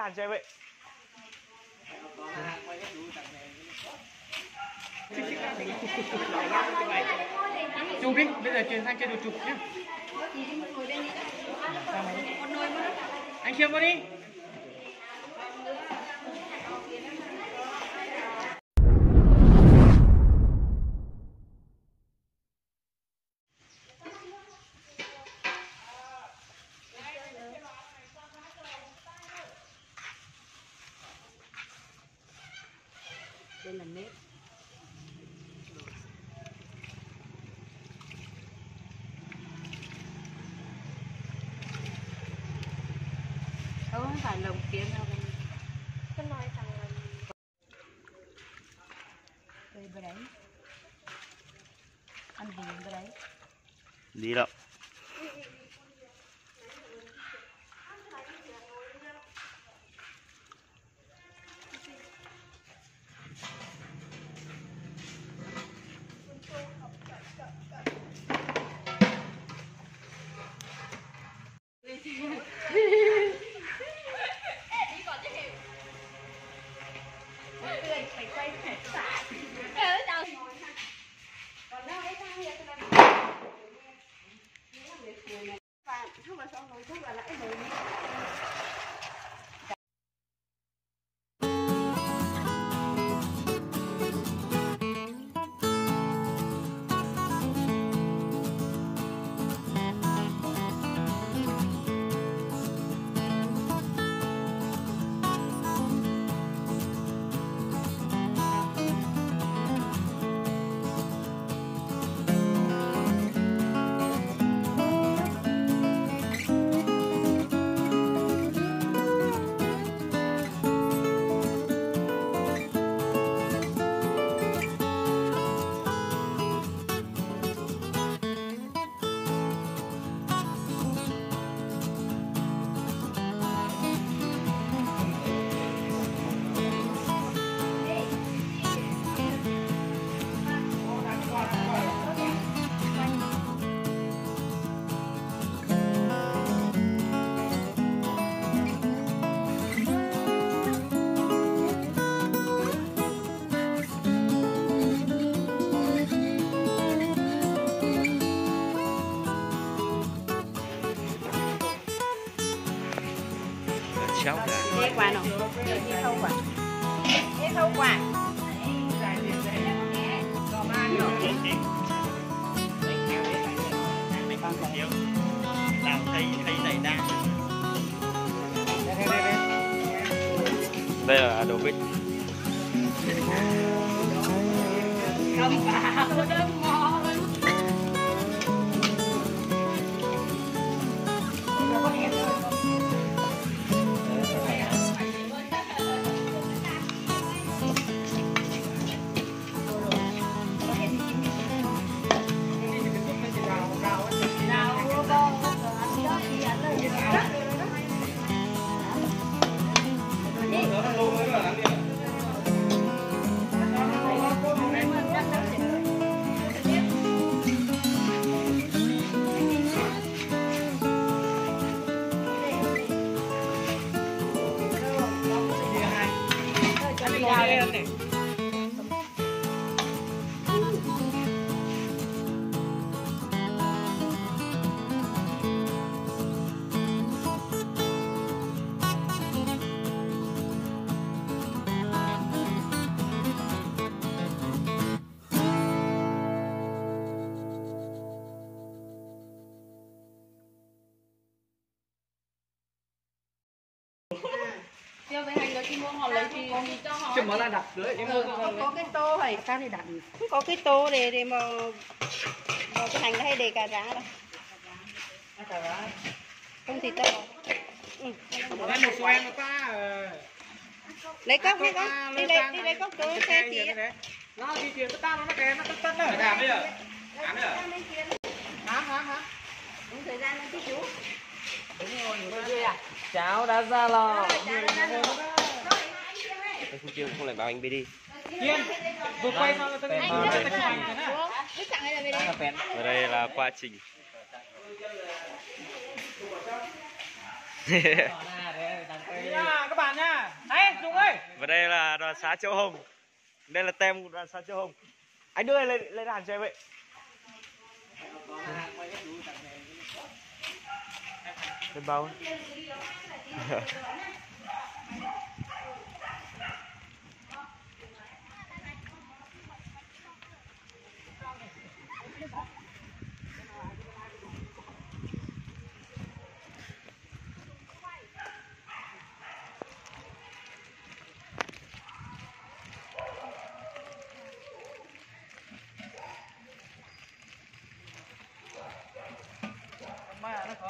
đàn cho em vậy? Chụp đi bây giờ chuyển sang chơi đồ chụp nhé dạ, anh khiêm vào đi? Là nếp. Không phải lồng kiến đâu. Cái nói thằng đây bên đấy. Ăn gì bên đấy? Đi đâu? Cháu cả Thế quả nào? Thế thâu quả. Thế thâu đa đây là đồ bích Cầm vào đó mua họ lấy thì cho họ. chứ mở là đặt dưới em Ừ, không có cái tô hay sao thì đặt. Không có cái tô để để mà mà cái hành nó hay để cà rá đâu. Không thì tao ừ. đây một số em người ta ờ, lấy cốc lấy cốc. à, đi lấy đi lấy cốc Cái tôi xe chị nó di chuyển cái tao nó nó kén nó tất tất nó làm bây giờ. Hả hả hả? Đúng thời gian nó chứ chú. Cháu đã ra lò không chưa không lại bảo anh đi đi kiên vừa quay mà tôi anh cái chụp ảnh là về đây ở đây là quá trình. Các bạn nha. Đấy Dung ơi. Và đây là đoàn xã Châu Hồng. Đây là tem của đoàn xã Châu Hồng. Anh đưa lên lên hàng cho em vậy Lên bao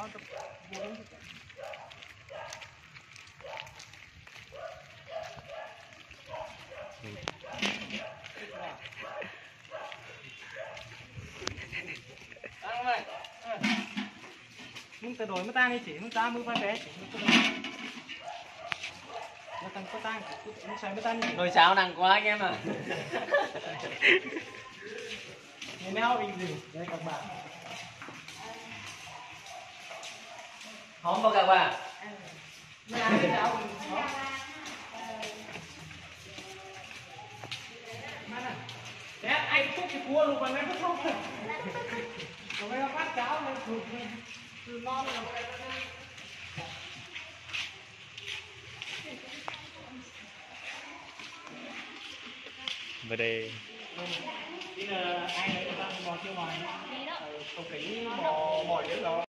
đó tôi vô đúng cho ta đổi. Mất tang chỉ mất tang mới phân bé chỉ mất tang mất tang mất nồi xào nặng quá anh em à ngày nào bình thường đây các bạn. Không bao các bạn Đấy, anh cái cua luôn mà nó không không Rồi bây giờ phát cháo lên lên Từ non là Và đây. Bây giờ ai lấy người ta bò chưa mỏi Không phải bò mỏi nữa rồi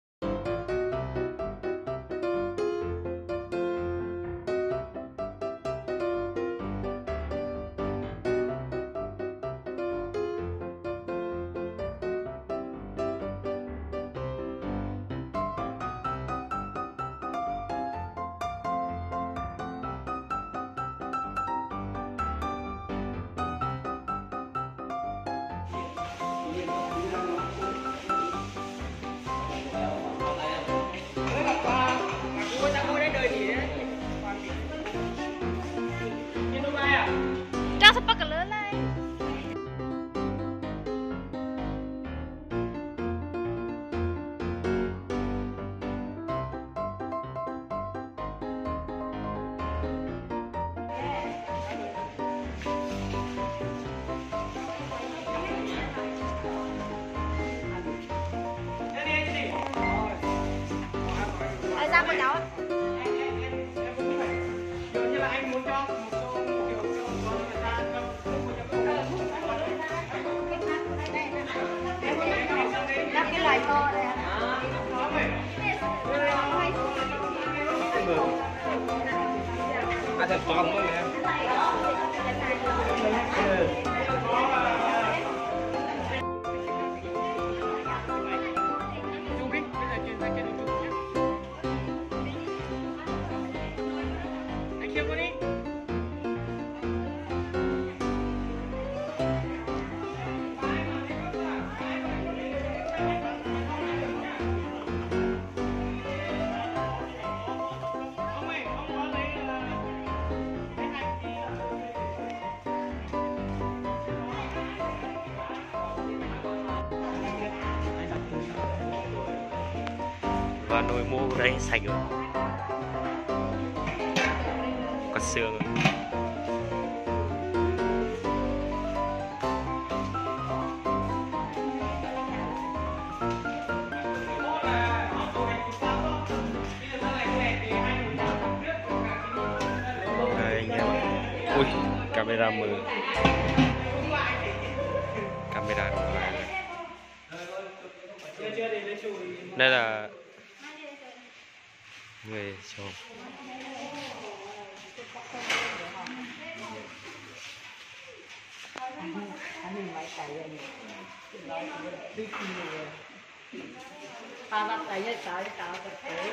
loài to này À thật còn thôi em Chung đi, bây giờ chuyển sang kia Nồi mua đấy đây sạch rồi. Có xương rồi Ui, camera mờ Camera. Đây là người chồng ba ba tay với tay tạo tập thể